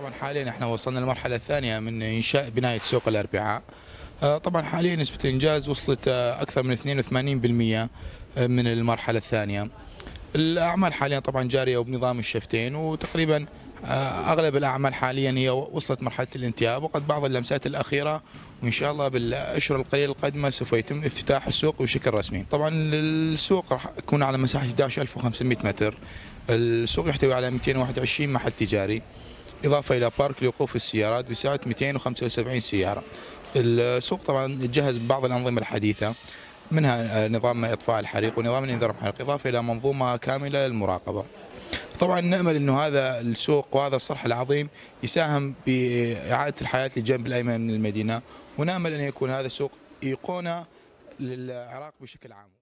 طبعا حاليا إحنا وصلنا للمرحله الثانية من إنشاء بناية سوق الأربعاء آه، طبعا حاليا نسبة الإنجاز وصلت آه، أكثر من 82% من المرحلة الثانية الأعمال حاليا طبعا جارية وبنظام الشفتين وتقريبا آه، أغلب الأعمال حاليا هي وصلت مرحلة الانتهاء وقد بعض اللمسات الأخيرة وإن شاء الله بالأشهر القليلة القادمة سوف يتم افتتاح السوق بشكل رسمي. طبعا السوق راح يكون على مساحة 11500 متر. السوق يحتوي على 221 محل تجاري إضافة إلى بارك لوقوف السيارات بسعة 275 سيارة. السوق طبعا يتجهز ببعض الأنظمة الحديثة منها نظام إطفاء الحريق ونظام الإنذار الحريق إضافة إلى منظومة كاملة للمراقبة. طبعا نأمل إنه هذا السوق وهذا الصرح العظيم يساهم بإعادة الحياة للجنب الأيمن من المدينة ونأمل أن يكون هذا السوق إيقونة للعراق بشكل عام